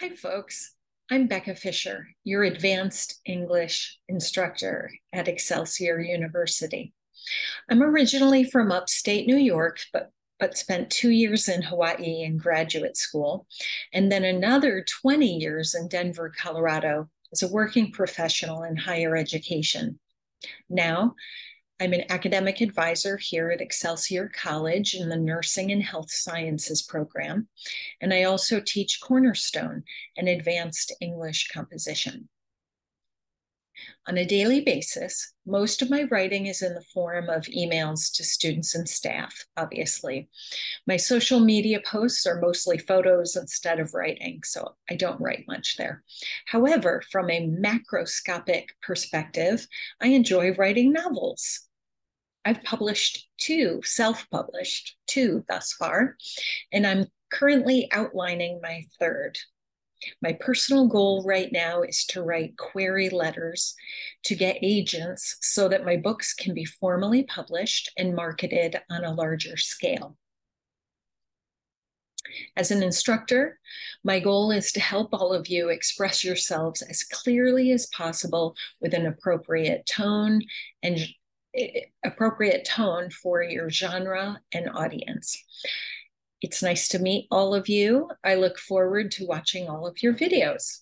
Hi, folks. I'm Becca Fisher, your advanced English instructor at Excelsior University. I'm originally from upstate New York, but, but spent two years in Hawaii in graduate school, and then another 20 years in Denver, Colorado as a working professional in higher education. Now, I'm an academic advisor here at Excelsior College in the Nursing and Health Sciences program, and I also teach Cornerstone, an advanced English composition. On a daily basis, most of my writing is in the form of emails to students and staff, obviously. My social media posts are mostly photos instead of writing, so I don't write much there. However, from a macroscopic perspective, I enjoy writing novels. I've published two, self published, two thus far, and I'm currently outlining my third. My personal goal right now is to write query letters to get agents so that my books can be formally published and marketed on a larger scale. As an instructor, my goal is to help all of you express yourselves as clearly as possible with an appropriate tone and appropriate tone for your genre and audience. It's nice to meet all of you. I look forward to watching all of your videos.